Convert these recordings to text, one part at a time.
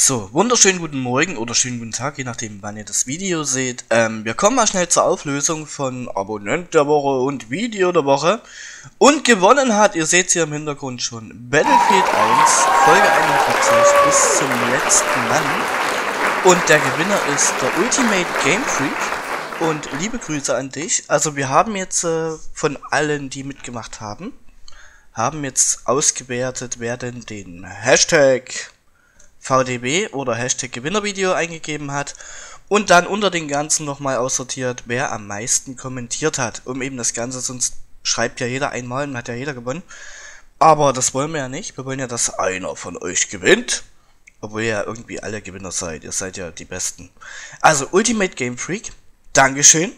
So, wunderschönen guten Morgen oder schönen guten Tag, je nachdem wann ihr das Video seht. Ähm, wir kommen mal schnell zur Auflösung von Abonnent der Woche und Video der Woche. Und gewonnen hat, ihr seht hier im Hintergrund schon, Battlefield 1, Folge 41 bis zum letzten Mann. Und der Gewinner ist der Ultimate Game Freak. Und liebe Grüße an dich. Also wir haben jetzt äh, von allen, die mitgemacht haben, haben jetzt ausgewertet, wer denn den Hashtag VDB oder Hashtag Gewinnervideo eingegeben hat und dann unter den ganzen nochmal aussortiert, wer am meisten kommentiert hat, um eben das Ganze, sonst schreibt ja jeder einmal und hat ja jeder gewonnen. Aber das wollen wir ja nicht, wir wollen ja, dass einer von euch gewinnt. Obwohl ihr ja irgendwie alle Gewinner seid, ihr seid ja die Besten. Also Ultimate Game Freak, Dankeschön.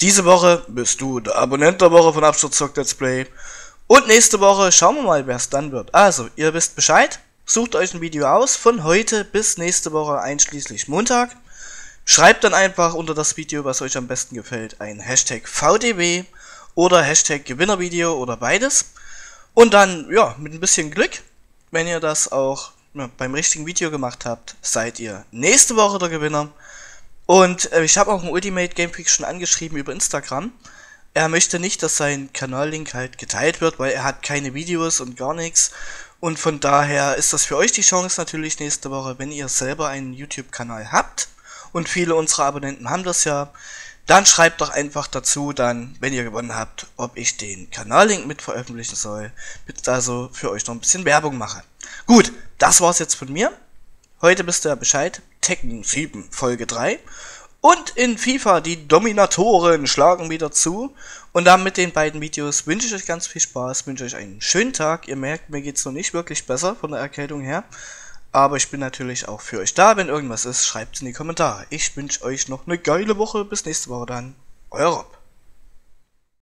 Diese Woche bist du der Abonnent der Woche von Absturzzock Let's Play. Und nächste Woche schauen wir mal, wer es dann wird. Also, ihr wisst Bescheid. Sucht euch ein Video aus von heute bis nächste Woche einschließlich Montag. Schreibt dann einfach unter das Video, was euch am besten gefällt, ein Hashtag VDW oder Hashtag Gewinnervideo oder beides. Und dann, ja, mit ein bisschen Glück, wenn ihr das auch ja, beim richtigen Video gemacht habt, seid ihr nächste Woche der Gewinner. Und äh, ich habe auch einen Ultimate Game Freak schon angeschrieben über Instagram. Er möchte nicht, dass sein Kanallink halt geteilt wird, weil er hat keine Videos und gar nichts. Und von daher ist das für euch die Chance natürlich nächste Woche, wenn ihr selber einen YouTube-Kanal habt. Und viele unserer Abonnenten haben das ja. Dann schreibt doch einfach dazu, dann, wenn ihr gewonnen habt, ob ich den Kanallink mit veröffentlichen soll. Bitte also für euch noch ein bisschen Werbung mache. Gut, das war's jetzt von mir. Heute wisst ihr Bescheid. Tekken 7 Folge 3. Und in FIFA, die Dominatoren schlagen wieder zu. Und dann mit den beiden Videos wünsche ich euch ganz viel Spaß, wünsche euch einen schönen Tag. Ihr merkt, mir geht es noch nicht wirklich besser von der Erkältung her. Aber ich bin natürlich auch für euch da. Wenn irgendwas ist, schreibt es in die Kommentare. Ich wünsche euch noch eine geile Woche. Bis nächste Woche dann. Euer Rob.